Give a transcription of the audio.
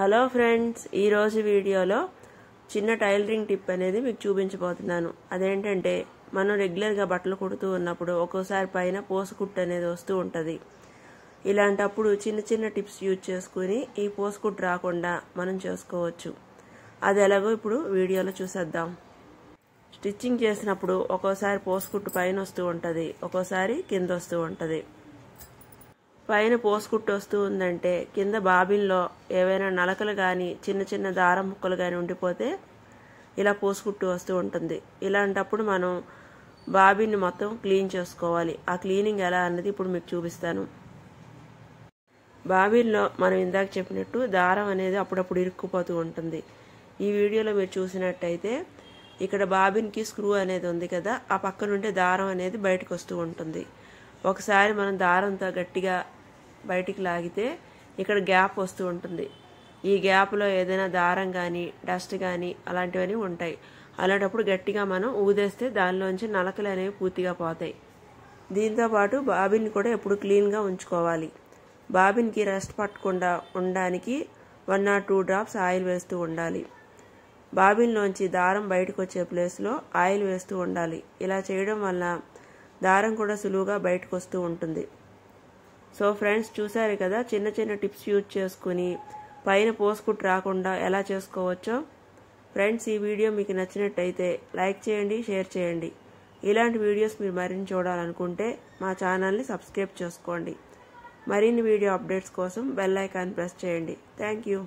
Hello friends ఈరోజు వీడియోలో చిన్న టైలరింగ్ టిప్ అనేది మీకు చూపించబోతున్నాను. అదేంటంటే మనం రెగ్యులర్గా బట్టలు కుడుతూ ఉన్నప్పుడు ఒక్కోసారి పైన పోసుకుట్టు అనేది వస్తూ ఉంటుంది. ఇలాంటప్పుడు చిన్న చిన్న టిప్స్ యూజ్ చేసుకుని ఈ పోసుకుట్టు రాకుండా మనం చేసుకోవచ్చు. అది ఎలాగో ఇప్పుడు వీడియోలో చూసేద్దాం. స్టిచ్చింగ్ చేసినప్పుడు ఒక్కోసారి పోసుకుట్టు పైన వస్తూ ఉంటుంది ఒక్కోసారి కింద వస్తూ ఉంటుంది. పైన పోసుకుట్టు వస్తూ ఉందంటే కింద బాబిన్లో ఏవైనా నలకలు కానీ చిన్న చిన్న దారం ముక్కలు కానీ ఉండిపోతే ఇలా పోసుకుట్టు వస్తూ ఉంటుంది. ఇలాంటప్పుడు మనం బాబిన్ని మొత్తం క్లీన్ చేసుకోవాలి. ఆ క్లీనింగ్ ఎలా అన్నది ఇప్పుడు మీకు చూపిస్తాను. బాబిన్లో మనం ఇందాక చెప్పినట్టు దారం అనేది అప్పుడప్పుడు ఇరుక్కుపోతూ ఉంటుంది. ఈ వీడియోలో మీరు చూసినట్టయితే ఇక్కడ బాబిన్కి స్క్రూ అనేది ఉంది కదా ఆ పక్క నుండి దారం అనేది బయటకు వస్తూ ఉంటుంది. ఒకసారి మనం దారంతో గట్టిగా బయటికి లాగితే ఇక్కడ గ్యాప్ వస్తూ ఉంటుంది. ఈ గ్యాప్లో ఏదైనా దారం కానీ డస్ట్ కానీ అలాంటివన్నీ ఉంటాయి. అలాంటప్పుడు గట్టిగా మనం ఊదేస్తే దానిలోంచి నలకలు అనేవి పూర్తిగా పోతాయి. దీంతోపాటు బాబిన్ కూడా ఎప్పుడు క్లీన్గా ఉంచుకోవాలి. బాబిన్కి రెస్ట్ పట్టకుండా ఉండడానికి one or two drops oil వేస్తూ ఉండాలి. బాబిన్లోంచి దారం బయటకు వచ్చే ప్లేస్లో ఆయిల్ వేస్తూ ఉండాలి. ఇలా చేయడం వల్ల దారం కూడా సులువుగా బయటకు వస్తూ ఉంటుంది. సో ఫ్రెండ్స్ చూసారు కదా చిన్న చిన్న టిప్స్ యూజ్ చేసుకుని పైన పోసుకుట్టు రాకుండా ఎలా చేసుకోవచ్చో. ఫ్రెండ్స్ ఈ వీడియో మీకు నచ్చినట్టయితే లైక్ చేయండి షేర్ చేయండి. ఇలాంటి వీడియోస్ మీరు మరిన్ని చూడాలనుకుంటే మా ఛానల్ని సబ్స్క్రైబ్ చేసుకోండి. మరిన్ని వీడియో అప్డేట్స్ కోసం బెల్ ఐకాన్ ప్రెస్ చేయండి. Thank you.